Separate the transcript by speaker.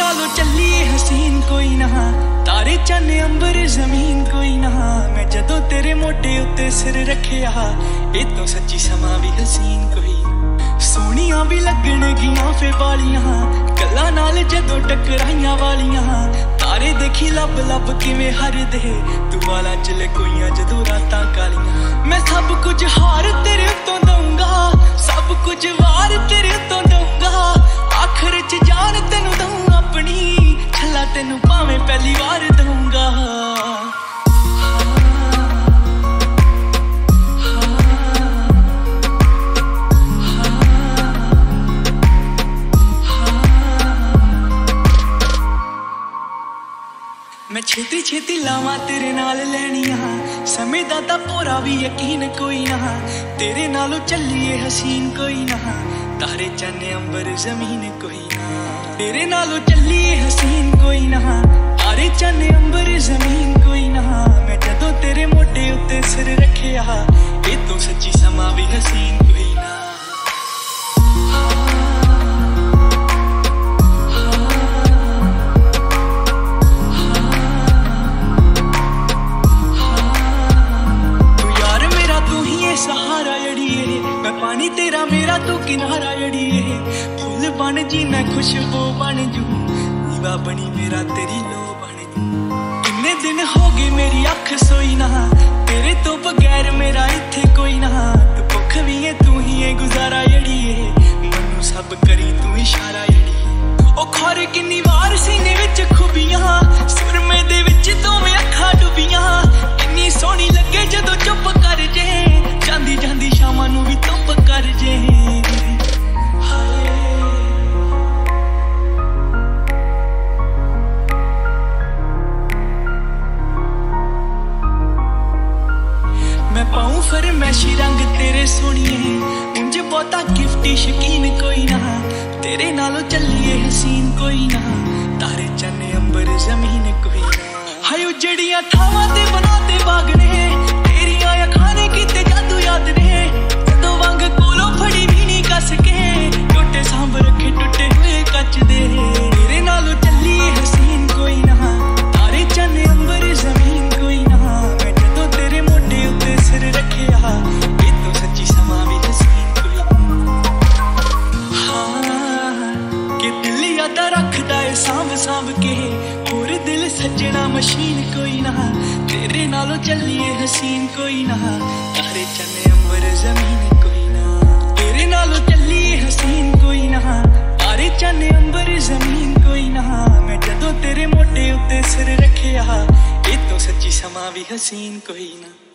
Speaker 1: ਨਾਲੋਂ ਚੱਲੀਏ ਹਸੀਨ ਕੋਈ ਨਾ। ਤਾਰੇ ਚੰਨ, ਅੰਬਰ, ਜ਼ਮੀਨ ਕੋਈ ਨਾ। ਮੈਂ ਜਦੋਂ ਤੇਰੇ ਮੋਢੇ ਉੱਤੇ ਸਿਰ ਰੱਖਿਆ, ਇਹ ਤੋਂ ਸੱਚੀ ਸਮਾਂ ਵੀ ਹਸੀਨ ਕੋਈ। ਸੋਹਣੀਆਂ ਵੀ ਲੱਗਣਗੀਆਂ ਫੇ ਵਾਲੀਆਂ ਕੱਲਾ ਨਾਲ ਜਦੋਂ ਟਕਰਾਈਆਂ ਵਾਲੀਆਂ। ਤਾਰੇ ਦੇਖੀ ਲੱਭ ਲੱਭ ਕਿਵੇਂ ਹਰਦੇ। ਤੂੰ ਵਾਲਾ ਚ ਕੋਈਆਂ ਜਦੋਂ ਰਾਤਾਂ ਕਾਲੀਆਂ। ਮੈਂ ਸਭ ਕੁਝ ਹਾਰ ਤੇਰੇ ਤੈਨੂੰ ਭਾਵੇਂ ਪਹਿਲੀ ਵਾਰ ਦਊਂਗਾ। ਮੈਂ ਛੇਤੀ ਛੇਤੀ ਲਾਵਾਂ ਤੇਰੇ ਨਾਲ ਲੈਣੀਆਂ। ਸਮੇਂ ਦਾ ਤਾਂ ਪੂਰਾ ਵੀ ਯਕੀਨ ਕੋਈ ਨਾ। ਤੇਰੇ ਨਾਲੋਂ ਚੱਲੀਏ ਹਸੀਨ ਕੋਈ ਨਾ। ਤਾਰੇ ਚੰਨ ਅੰਬਰ ਜ਼ਮੀਨ ਕੋਈ ਨਾ। ਤੇਰੇ ਨਾਲੋਂ ਚੱਲੀਏ ਹਸੀਨ ਕੋਈ ਨਾ। ਤਾਰੇ ਚੰਨ ਅੰਬਰ ਜ਼ਮੀਨ ਏ ਸਹਾਰਾ ਮੈਂ ਪਾਣੀ ਤੇਰਾ ਮੇਰਾ ਤੂੰ ਕਿਨਾਰਾ ਜੜੀਏ ਫੁੱਲ ਬਣ ਜੀ ਮੈਂ ਖੁਸ਼ਬੂ ਬਣ ਜੂ ਨੀਵਾ ਬਣੀ ਮੇਰਾ ਤੇਰੀ ਲੋ ਬਣ ਜੂ ਕਿੰਨੇ ਦਿਨ ਹੋ ਗਏ ਮੇਰੀ ਅੱਖ ਸੋਈ ਨਾ ਤੇਰੇ ਤੋਂ ਬਗੈਰ ਮੇਰਾ ਇੱਥੇ ਕੋਈ ਨਾ ਤੂੰ ਭੁੱਖ ਵੀ ਏ ਤੂੰ ਹੀ ਏ ਗੁਜ਼ਾਰਾ ਜੜੀਏ ਮੈਨੂੰ ਸਭ ਕਰੀ ਤੂੰ ਇਸ਼ਾਰਾ ਫਰਮੈਸ਼ੀ ਰੰਗ ਤੇਰੇ ਸੋਹਣੀਏ। ਉਂਝ ਬਹੁਤਾ ਗਿਫਟੀ ਸ਼ਕੀਨ ਕੋਈ ਨਾ। ਤੇਰੇ ਨਾਲੋਂ ਚੱਲੀਏ ਹਸੀਨ ਕੋਈ ਨਾ। ਤਾਰੇ ਚੰਨ ਅੰਬਰ ਜ਼ਮੀਨ ਕੋਈ ਨਾ। ਹਾਏ ਉਜੜੀਆਂ ਥਾਵਾਂ ਤੇ ਬਣਾਤੇ ਬਾਗ ਕਿ ਦਿਲ ਯਾਦਾਂ ਰੱਖਦਾ ਏ ਸਾਂਭ ਸਾਂਭ ਕੇ। ਹੋਰ ਦਿਲ ਸੱਜਣਾ ਮਸ਼ੀਨ ਕੋਈ ਨਾ। ਤੇਰੇ ਨਾਲੋਂ ਚੱਲੀਏ ਹਸੀਨ ਕੋਈ ਨਾ। ਤਾਰੇ ਚੰਨ ਅੰਬਰ ਜ਼ਮੀਨ ਕੋਈ ਨਾ। ਤੇਰੇ ਨਾਲੋਂ ਚੱਲੀਏ ਹਸੀਨ ਕੋਈ ਨਾ। ਤਾਰੇ ਚੰਨ ਅੰਬਰ ਜ਼ਮੀਨ ਕੋਈ ਨਾ। ਮੈਂ ਜਦੋਂ ਤੇਰੇ ਮੋਢੇ ਉੱਤੇ ਸਿਰ ਰੱਖਿਆ, ਇਹ ਤੋਂ ਸੱਚੀ ਸਮਾਂ ਵੀ ਹਸੀਨ ਕੋਈ ਨਾ।